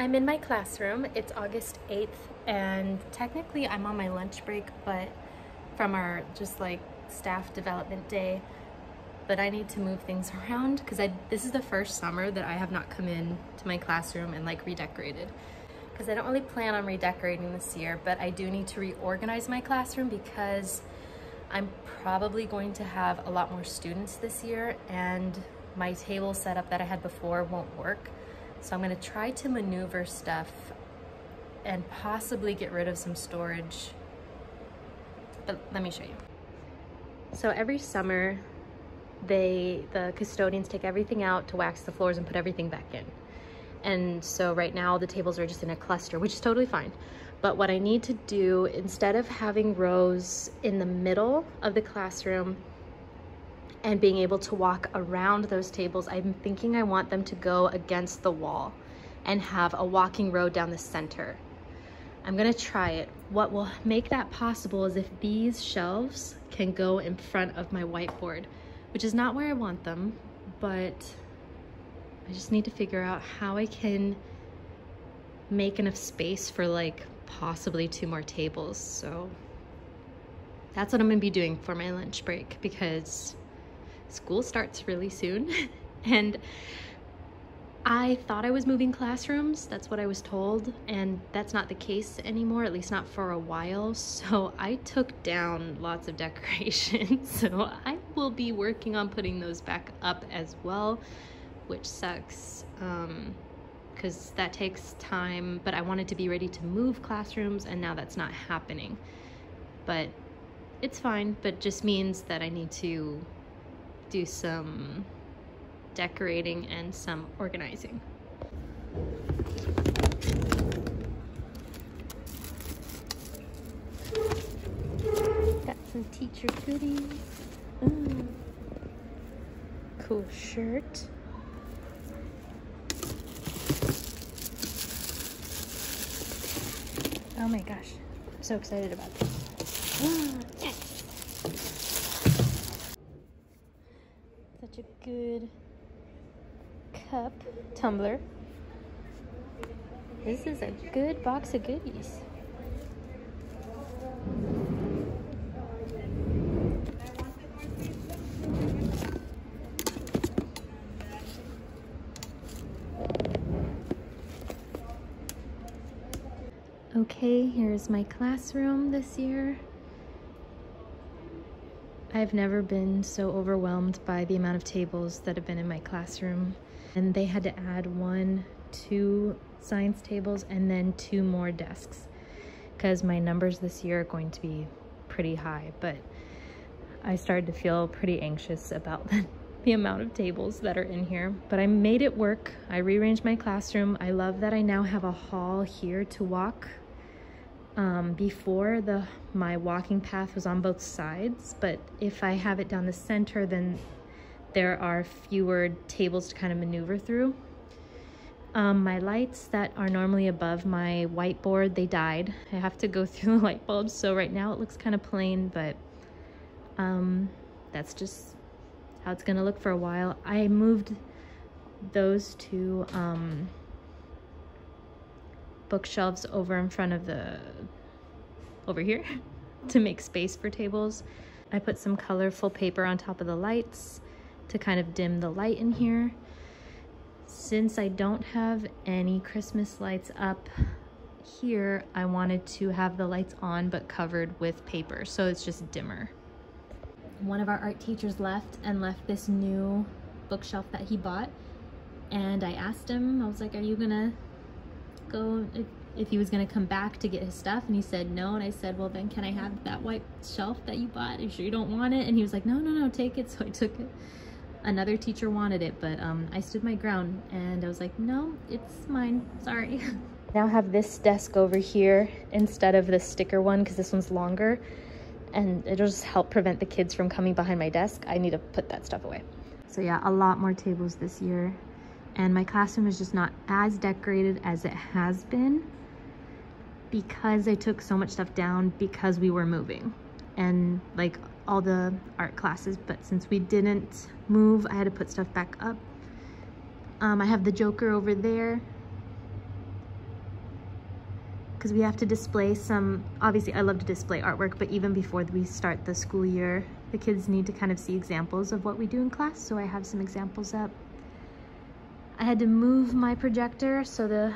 I'm in my classroom. It's August 8th and technically I'm on my lunch break, but from our just like staff development day, but I need to move things around because I this is the first summer that I have not come in to my classroom and like redecorated because I don't really plan on redecorating this year, but I do need to reorganize my classroom because I'm probably going to have a lot more students this year and my table setup that I had before won't work. So I'm gonna try to maneuver stuff and possibly get rid of some storage. But let me show you. So every summer, they the custodians take everything out to wax the floors and put everything back in. And so right now the tables are just in a cluster, which is totally fine. But what I need to do, instead of having rows in the middle of the classroom and being able to walk around those tables, I'm thinking I want them to go against the wall and have a walking road down the center. I'm gonna try it. What will make that possible is if these shelves can go in front of my whiteboard, which is not where I want them, but I just need to figure out how I can make enough space for like possibly two more tables. So that's what I'm gonna be doing for my lunch break because school starts really soon and I thought I was moving classrooms, that's what I was told, and that's not the case anymore, at least not for a while. So I took down lots of decorations. So I will be working on putting those back up as well, which sucks because um, that takes time, but I wanted to be ready to move classrooms and now that's not happening. But it's fine, but just means that I need to do some decorating and some organizing. Got some teacher goodies. Mm. Cool shirt. Oh my gosh, I'm so excited about this. Such a good cup tumbler. This is a good box of goodies. Okay, here's my classroom this year. I've never been so overwhelmed by the amount of tables that have been in my classroom and they had to add one, two science tables and then two more desks because my numbers this year are going to be pretty high, but I started to feel pretty anxious about the, the amount of tables that are in here, but I made it work. I rearranged my classroom. I love that I now have a hall here to walk. Um, before the my walking path was on both sides, but if I have it down the center, then there are fewer tables to kind of maneuver through. Um, my lights that are normally above my whiteboard, they died. I have to go through the light bulbs, so right now it looks kind of plain, but um, that's just how it's gonna look for a while. I moved those two um, bookshelves over in front of the, over here, to make space for tables. I put some colorful paper on top of the lights to kind of dim the light in here. Since I don't have any Christmas lights up here, I wanted to have the lights on but covered with paper, so it's just dimmer. One of our art teachers left and left this new bookshelf that he bought. And I asked him, I was like, are you gonna go, if, if he was gonna come back to get his stuff? And he said no, and I said, well then can I have that white shelf that you bought? Are you sure you don't want it? And he was like, no, no, no, take it. So I took it another teacher wanted it, but um, I stood my ground and I was like, no, it's mine, sorry. now have this desk over here instead of the sticker one because this one's longer and it'll just help prevent the kids from coming behind my desk. I need to put that stuff away. So yeah, a lot more tables this year. And my classroom is just not as decorated as it has been because I took so much stuff down because we were moving. And like all the art classes, but since we didn't move, I had to put stuff back up. Um, I have the Joker over there. because we have to display some, obviously I love to display artwork, but even before we start the school year, the kids need to kind of see examples of what we do in class. So I have some examples up. I had to move my projector so the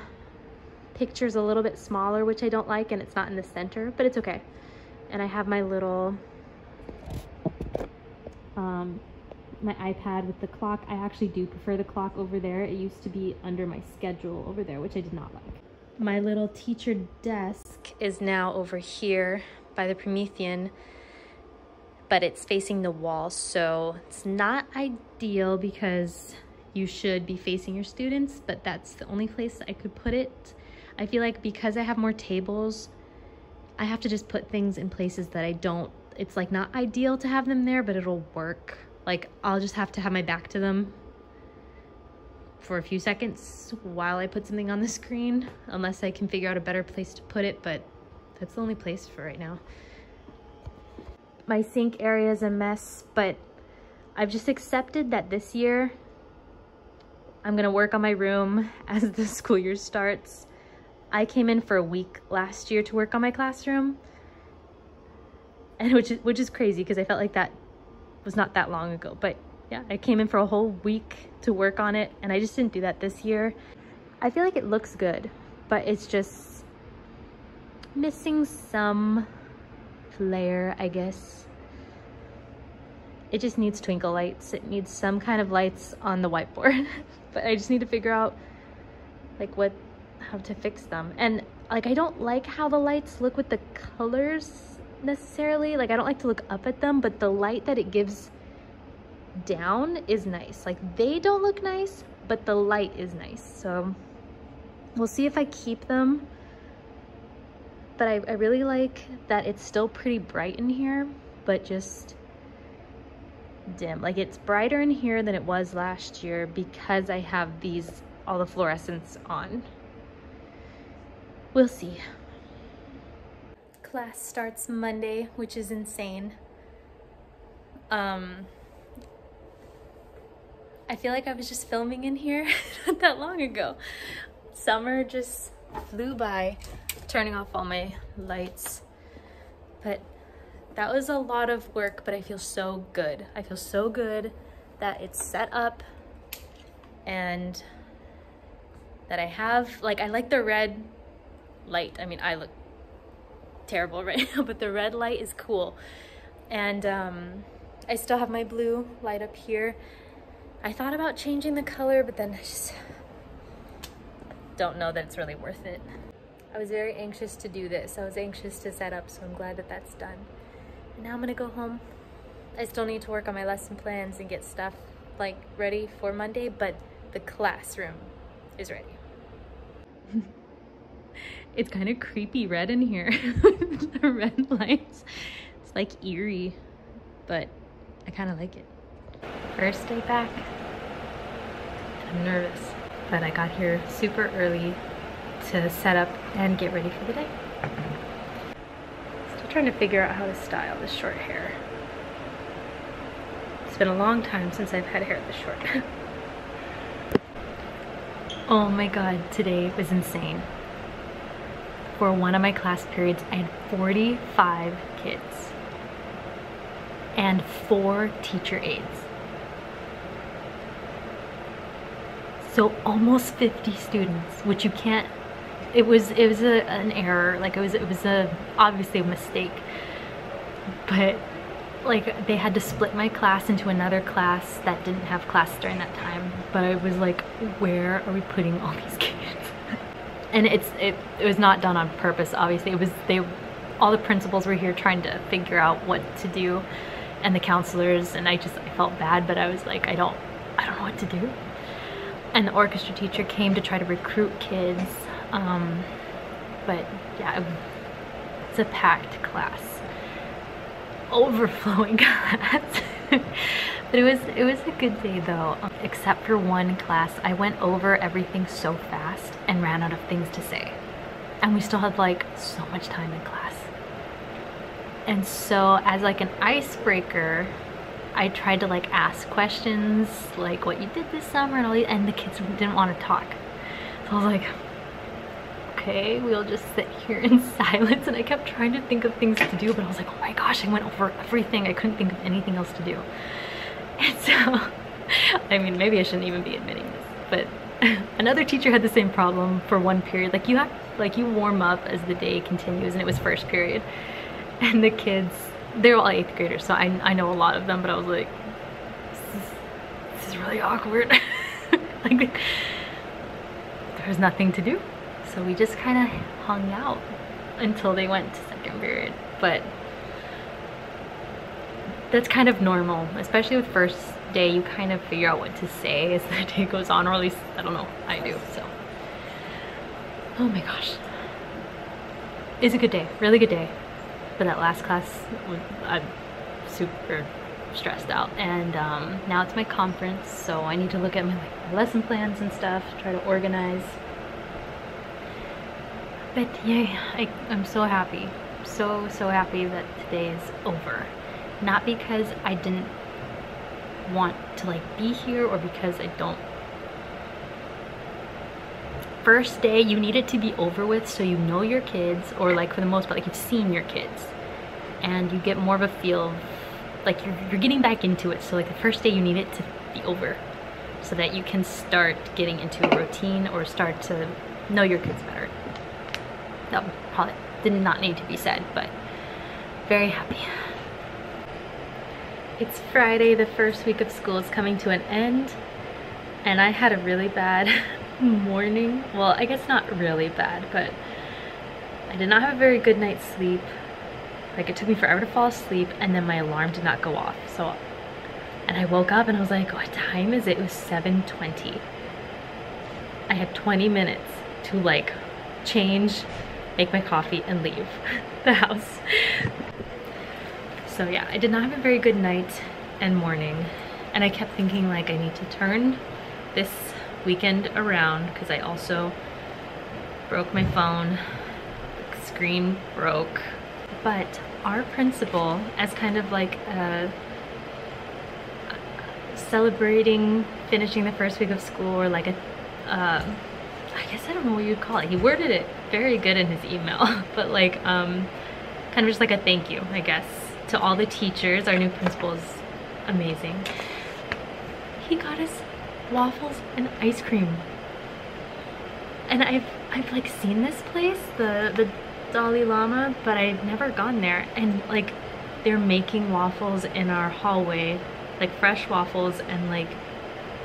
picture's a little bit smaller, which I don't like, and it's not in the center, but it's okay. And I have my little, um, my iPad with the clock. I actually do prefer the clock over there. It used to be under my schedule over there, which I did not like. My little teacher desk is now over here by the Promethean, but it's facing the wall, so it's not ideal because you should be facing your students, but that's the only place I could put it. I feel like because I have more tables, I have to just put things in places that I don't, it's like not ideal to have them there, but it'll work. Like I'll just have to have my back to them for a few seconds while I put something on the screen, unless I can figure out a better place to put it, but that's the only place for right now. My sink area is a mess, but I've just accepted that this year I'm gonna work on my room as the school year starts. I came in for a week last year to work on my classroom, and which is, which is crazy because I felt like that was not that long ago. But yeah, I came in for a whole week to work on it, and I just didn't do that this year. I feel like it looks good, but it's just missing some flair, I guess. It just needs twinkle lights. It needs some kind of lights on the whiteboard. but I just need to figure out like what, how to fix them. And like, I don't like how the lights look with the colors necessarily. Like, I don't like to look up at them, but the light that it gives down is nice. Like, they don't look nice, but the light is nice. So we'll see if I keep them. But I, I really like that it's still pretty bright in here, but just dim. Like it's brighter in here than it was last year because I have these, all the fluorescents on. We'll see. Class starts Monday, which is insane. Um, I feel like I was just filming in here not that long ago. Summer just flew by, turning off all my lights. But that was a lot of work, but I feel so good. I feel so good that it's set up and that I have, like, I like the red light. I mean, I look terrible right now, but the red light is cool. And um, I still have my blue light up here. I thought about changing the color, but then I just don't know that it's really worth it. I was very anxious to do this. I was anxious to set up, so I'm glad that that's done. Now I'm gonna go home. I still need to work on my lesson plans and get stuff like ready for Monday, but the classroom is ready. it's kind of creepy red in here. the red lights. It's like eerie, but I kind of like it. First day back. I'm nervous, but I got here super early to set up and get ready for the day trying to figure out how to style this short hair. It's been a long time since I've had hair this short. oh my god, today was insane. For one of my class periods, I had 45 kids and four teacher aides. So almost 50 students, which you can't it was it was a, an error like it was it was a obviously a mistake. But like they had to split my class into another class that didn't have class during that time. But I was like where are we putting all these kids? And it's it, it was not done on purpose obviously. It was they all the principals were here trying to figure out what to do and the counselors and I just I felt bad but I was like I don't I don't know what to do. And the orchestra teacher came to try to recruit kids um, but yeah, it's a packed class. Overflowing class. but it was it was a good day though. Except for one class, I went over everything so fast and ran out of things to say. And we still had like so much time in class. And so as like an icebreaker, I tried to like ask questions like what you did this summer and all these, and the kids didn't want to talk. So I was like, okay, we'll just sit here in silence. And I kept trying to think of things to do, but I was like, oh my gosh, I went over everything. I couldn't think of anything else to do. And so, I mean, maybe I shouldn't even be admitting this, but another teacher had the same problem for one period. Like you have, like you warm up as the day continues and it was first period. And the kids, they're all eighth graders, so I, I know a lot of them, but I was like, this is, this is really awkward. like, there's nothing to do. So we just kind of hung out until they went to second period. But that's kind of normal, especially with first day, you kind of figure out what to say as the day goes on, or at least, I don't know, I do, so. Oh my gosh. It's a good day, really good day. But that last class, I'm super stressed out. And um, now it's my conference, so I need to look at my, like, my lesson plans and stuff, try to organize. But yay, I, I'm so happy. So, so happy that today is over. Not because I didn't want to like be here or because I don't first day you need it to be over with so you know your kids or like for the most part like you've seen your kids and you get more of a feel like you're, you're getting back into it so like the first day you need it to be over so that you can start getting into a routine or start to know your kids better that probably did not need to be said but very happy it's Friday, the first week of school is coming to an end, and I had a really bad morning. Well, I guess not really bad, but I did not have a very good night's sleep. Like it took me forever to fall asleep, and then my alarm did not go off. So, and I woke up and I was like, what time is it? It was 7.20. I had 20 minutes to like change, make my coffee, and leave the house. So yeah, I did not have a very good night and morning. And I kept thinking like I need to turn this weekend around because I also broke my phone, the screen broke. But our principal, as kind of like a celebrating finishing the first week of school or like a, uh, I guess I don't know what you'd call it. He worded it very good in his email, but like um, kind of just like a thank you, I guess to all the teachers. Our new principal is amazing. He got us waffles and ice cream. And I've I've like seen this place, the the Dolly Llama, but I've never gone there. And like they're making waffles in our hallway, like fresh waffles and like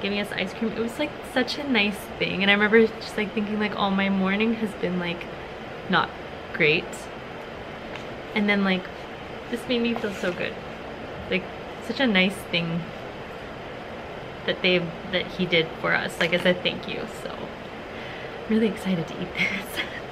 giving us ice cream. It was like such a nice thing. And I remember just like thinking like all my morning has been like not great. And then like this made me feel so good. Like such a nice thing that they that he did for us, like as a thank you. So I'm really excited to eat this.